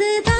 பொழுதுதான்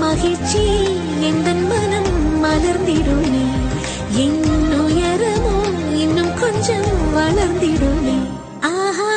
மகிழ்ச்சி எந்தன் மனம் மலர்ந்திடுமே என் உயரமோ இன்னும் கொஞ்சம் வளர்ந்திடுமே ஆஹா